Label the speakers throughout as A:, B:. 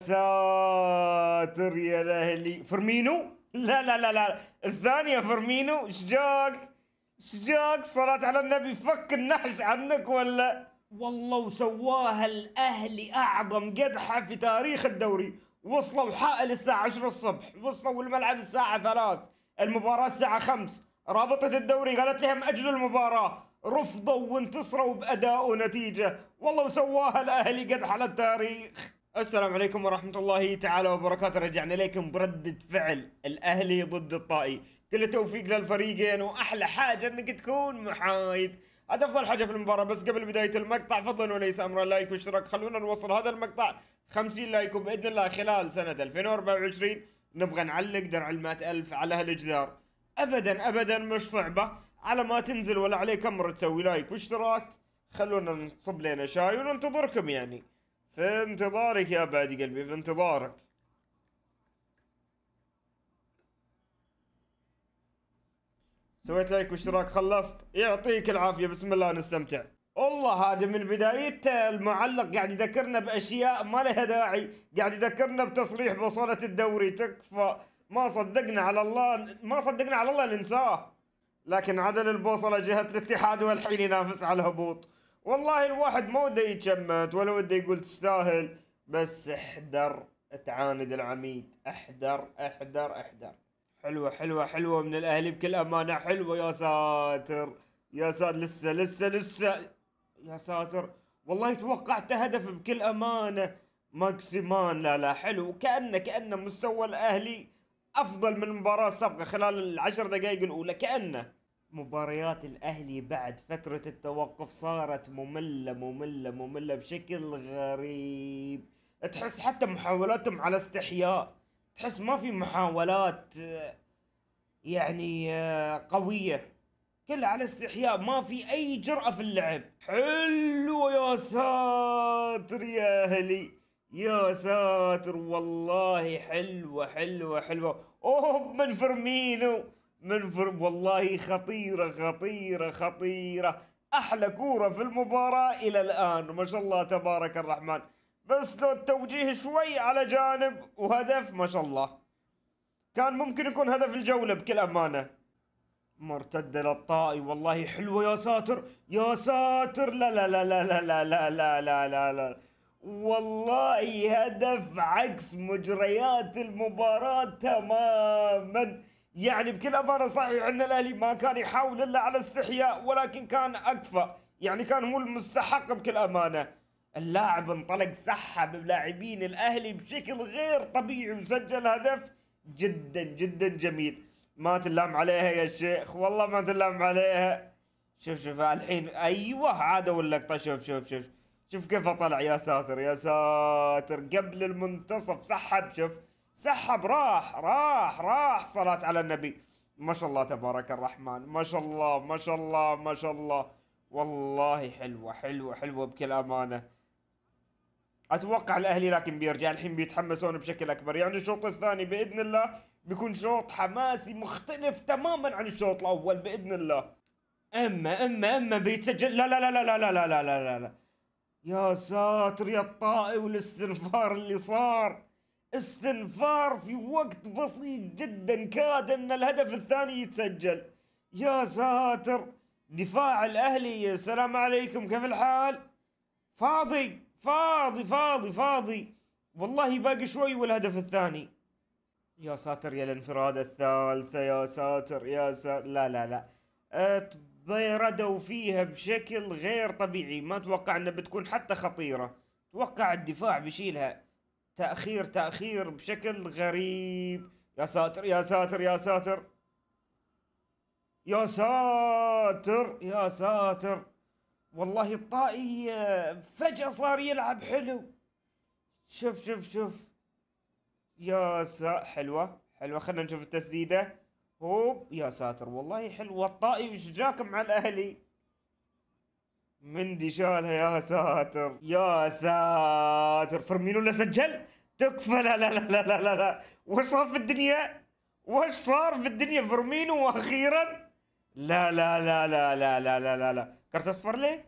A: ساتر يا الأهلي. فرمينو لا لا لا لا. الثانية فرمينو إيش جاك؟ إيش جاك؟ صلاة على النبي. فك النحش عنك ولا؟ والله وسواها الأهلي أعظم قدحة في تاريخ الدوري. وصلوا حائل الساعة 10 الصبح. وصلوا الملعب الساعة 3 المباراة الساعة 5 رابطة الدوري قالت لهم اجلوا المباراة. رفضوا وانتصروا بأداء ونتيجة. والله وسواها الأهلي قدحة للتاريخ السلام عليكم ورحمة الله تعالى وبركاته. رجعنا لكم بردة فعل الأهلي ضد الطائي. كل التوفيق للفريقين وأحلى حاجة أنك تكون محايد. هذا أفضل حاجة في المباراة. بس قبل بداية المقطع فضلا وليس أمرا like واشتراك. خلونا نوصل هذا المقطع. 50 like وبإذن الله خلال سنة 2024 نبغى نعلق درع المائة ألف على هالجدار أبدا أبدا مش صعبة. على ما تنزل ولا عليك أمر تسوي like واشتراك. خلونا نصب لنا شاي وننتظركم يعني. في انتظارك يا بعد قلبي في انتظارك. سويت لايك واشتراك خلصت. يعطيك العافية بسم الله نستمتع. والله هذا من بدايته المعلق قاعد يذكرنا بأشياء ما لها داعي قاعد يذكرنا بتصريح بوصلة الدوري. تكفى. ما صدقنا على الله ما صدقنا على الله ننساه. لكن عدل البوصلة جهة الاتحاد والحين ينافس على الهبوط. والله الواحد ما وده يتشمت ولا وده يقول تستاهل. بس احذر تعاند العميد. احذر احذر احذر. حلوة حلوة حلوة من الاهلي بكل أمانة حلوة يا ساتر. يا ساتر لسه لسه لسه. يا ساتر. والله توقعت هدف بكل أمانة. ماكسيمان لا لا حلو. كأنه كأنه مستوى الأهلي أفضل من المباراة السابقة خلال العشر دقائق الأولى. كأنه مباريات الأهلي بعد فترة التوقف صارت مملة مملة مملة بشكل غريب. تحس حتى محاولاتهم على استحياء. تحس ما في محاولات يعني قوية. كلها على استحياء ما في أي جرأة في اللعب. حلو يا ساتر يا أهلي. يا ساتر والله حلوة حلوة حلوة. أوه من فرمينو من فر والله خطيرة خطيرة خطيرة أحلى كورة في المباراة إلى الآن ما شاء الله تبارك الرحمن بس لو التوجيه شوي على جانب وهدف ما شاء الله كان ممكن يكون هدف الجولة بكل أمانة مرتدة للطائي والله حلوة يا ساتر يا ساتر لا لا لا لا لا لا لا لا لا لا, لا. والله هدف عكس مجريات المباراة تماما يعني بكل أمانة صحيح أن الأهلي ما كان يحاول إلا على استحياء ولكن كان اكفى يعني كان هو المستحق بكل أمانة. اللاعب انطلق سحب بلاعبين الأهلي بشكل غير طبيعي وسجل هدف جدا جدا جميل. ما تلام عليها يا شيخ والله ما تلام عليها. شوف شوف الحين أيوه عادوا اللقطه شوف شوف شوف. شوف كيف طلع يا ساتر يا ساتر. قبل المنتصف سحب شوف. سحب راح راح راح صلاة على النبي. ما شاء الله تبارك الرحمن. ما شاء الله ما شاء الله ما شاء الله. والله حلوة حلوة حلوة بكل أمانة. أتوقع الأهلي لكن بيرجع الحين بيتحمسون بشكل أكبر. يعني الشوط الثاني بإذن الله بيكون شوط حماسي مختلف تماما عن الشوط الأول بإذن الله. أما أما أما بيتسجل لا لا لا لا لا لا لا لا لا يا ساتر يا الطائي والاستنفار اللي صار. استنفار في وقت بسيط جدا كاد أن الهدف الثاني يتسجل. يا ساتر دفاع الأهلي السلام عليكم كيف الحال؟ فاضي فاضي فاضي فاضي. والله باقي شوي والهدف الثاني. يا ساتر يا الانفراد الثالثة يا ساتر يا ساتر لا لا لا. بيردوا فيها بشكل غير طبيعي. ما توقع أنها بتكون حتى خطيرة. توقع الدفاع بيشيلها. تأخير تأخير بشكل غريب. يا ساتر يا ساتر يا ساتر. يا ساتر يا ساتر. والله الطائي فجأة صار يلعب حلو. شوف شوف شوف. يا سا حلوة حلوة. خلينا نشوف التسديدة. هوب يا ساتر. والله حلوة. الطائي وش جاكم مع الأهلي؟ مندي شالها يا ساتر يا ساتر فرمينو اللي سجل تكفى لا لا لا لا لا لا, لا. وش صار في الدنيا وش صار في الدنيا فرمينو وأخيرا لا لا لا لا لا لا لا لا لا كرت اصفر ليه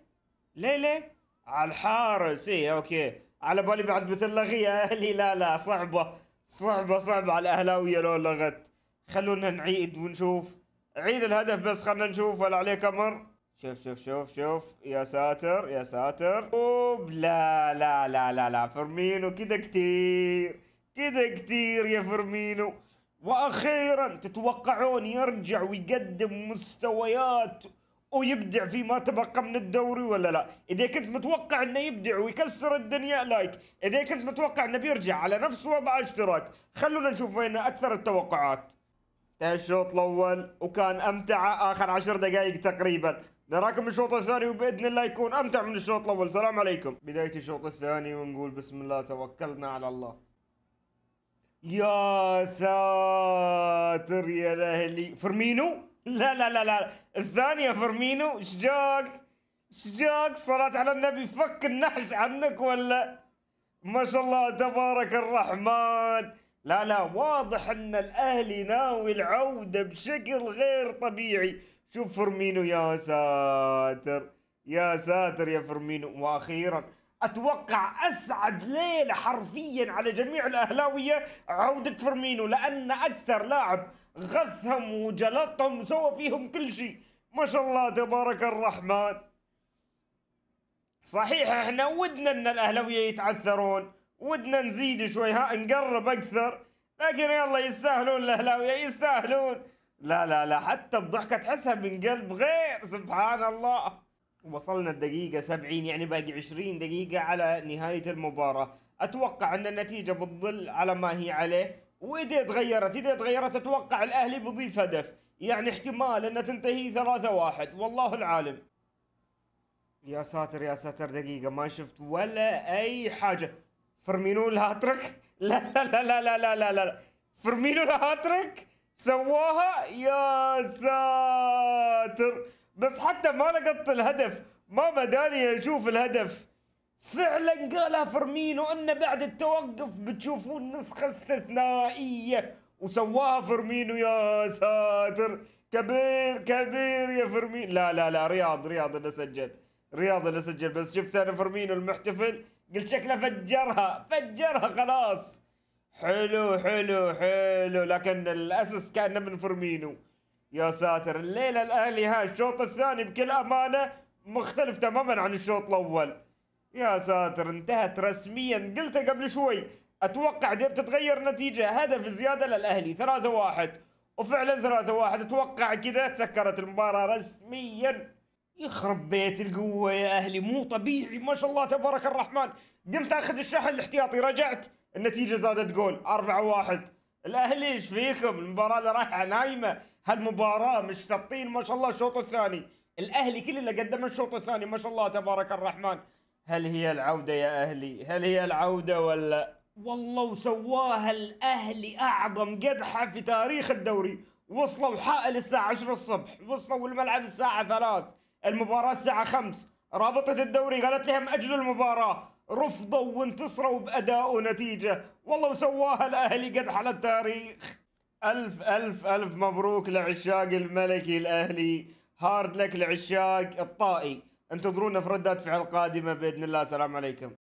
A: ليه ليه على الحارس إيه okay على بالي بعد بتلغي يا أهلي لا لا صعبة صعبة صعبة على الاهلاوية لو لغت خلونا نعيد ونشوف عيد الهدف بس خلنا نشوف ولا عليك أمر شوف شوف شوف شوف. يا ساتر يا ساتر. أوب لا لا لا لا لا. فيرمينو كده كتير. كده كتير يا فيرمينو. وأخيرا تتوقعون يرجع ويقدم مستويات ويبدع فيما تبقى من الدوري ولا لا؟ إذا كنت متوقع إنه يبدع ويكسر الدنيا like. إذا كنت متوقع إنه بيرجع على نفس وضع اشتراك خلونا نشوف وين أكثر التوقعات. الشوط الأول وكان أمتع آخر عشر دقائق تقريبا. نراكم الشوط الثاني وبإذن الله يكون أمتع من الشوط الأول. سلام عليكم. بداية الشوط الثاني ونقول بسم الله توكلنا على الله. يا ساتر يا الاهلي فرمينو؟ لا لا لا لا. الثانية فرمينو شجاك شجاك صلاة على النبي. فك النحش عنك ولا؟ ما شاء الله تبارك الرحمن. لا لا واضح أن الأهلي ناوي العودة بشكل غير طبيعي. شوف فرمينو يا ساتر يا ساتر يا فرمينو وأخيرا أتوقع أسعد ليلة حرفيا على جميع الأهلاوية عودة فرمينو لأن أكثر لاعب غثهم وجلطهم وسوى فيهم كل شيء. ما شاء الله تبارك الرحمن. صحيح إحنا ودنا إن الأهلاوية يتعثرون ودنا نزيد شوي ها نقرب أكثر. لكن يلا يستاهلون الأهلاوية يستاهلون. لا لا لا حتى الضحكة تحسها من قلب غير سبحان الله. وصلنا الدقيقة 70 يعني باقي 20 دقيقة على نهاية المباراة. أتوقع أن النتيجة بتظل على ما هي عليه. وإذا تغيرت إذا تغيرت أتوقع الأهلي بيضيف هدف. يعني احتمال أن تنتهي 3 واحد. والله العالم. يا ساتر يا ساتر دقيقة ما شفت ولا أي حاجة. فرمينو الهاتريك؟ لا لا لا لا لا لا, لا. فرمينو الهاتريك؟ سواها؟ يا ساتر. بس حتى ما لقطت الهدف. ما أمداني أشوف الهدف. فعلا قالها فرمينو انه بعد التوقف بتشوفون نسخة استثنائية. وسواها فرمينو يا ساتر. كبير كبير يا فرمينو لا لا لا رياض رياض اللي سجل. رياض اللي سجل. بس شفت أنا فرمينو المحتفل؟ قلت شكله فجرها. فجرها خلاص. حلو حلو حلو. لكن الأسس كان من فرمينو يا ساتر. الليلة الأهلي ها الشوط الثاني بكل أمانة مختلف تماما عن الشوط الأول. يا ساتر انتهت رسميا. قلتها قبل شوي أتوقع دي بتتغير نتيجة. هدف زيادة للأهلي ثلاثة واحد. وفعلا ثلاثة واحد. أتوقع كذا تسكرت المباراة رسميا. يخرب بيت القوة يا أهلي. مو طبيعي. ما شاء الله تبارك الرحمن. قمت أخذ الشحن الاحتياطي. رجعت. النتيجة زادت جول أربعة واحد. الأهلي إيش فيكم؟ المباراة اللي رايحة نايمة. هالمباراة مش ثابتين ما شاء الله الشوط الثاني. الأهلي كل اللي قدمه الشوط الثاني ما شاء الله تبارك الرحمن. هل هي العودة يا أهلي؟ هل هي العودة ولا؟ والله وسواها الأهلي أعظم قدحة في تاريخ الدوري. وصلوا حائل الساعة 10 الصبح وصلوا الملعب الساعة 3 المباراة الساعة 5 رابطة الدوري قالت لهم أجلوا المباراة. رفضوا وانتصروا بأداء ونتيجة والله وسواها الأهلي قدحة للتاريخ ألف ألف ألف مبروك لعشاق الملكي الأهلي. هارد لك لعشاق الطائي. انتظرونا في ردات فعل قادمة بإذن الله. السلام عليكم.